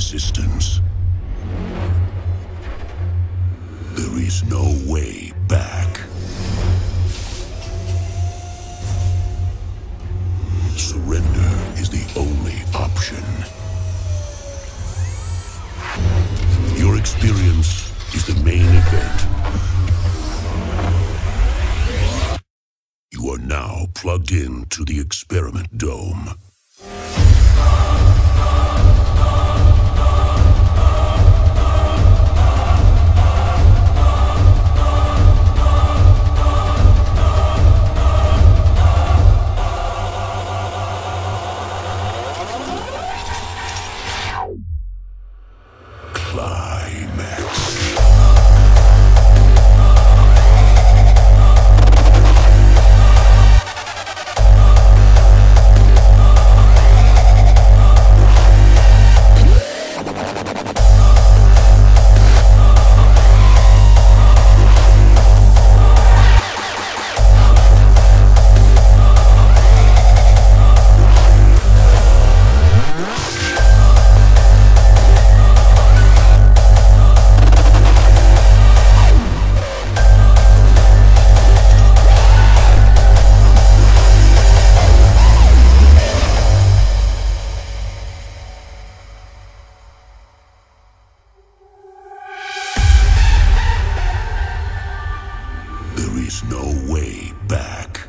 resistance. There is no way back. Surrender is the only option. Your experience is the main event. You are now plugged in to the experiment dome. Climax. Is no way back.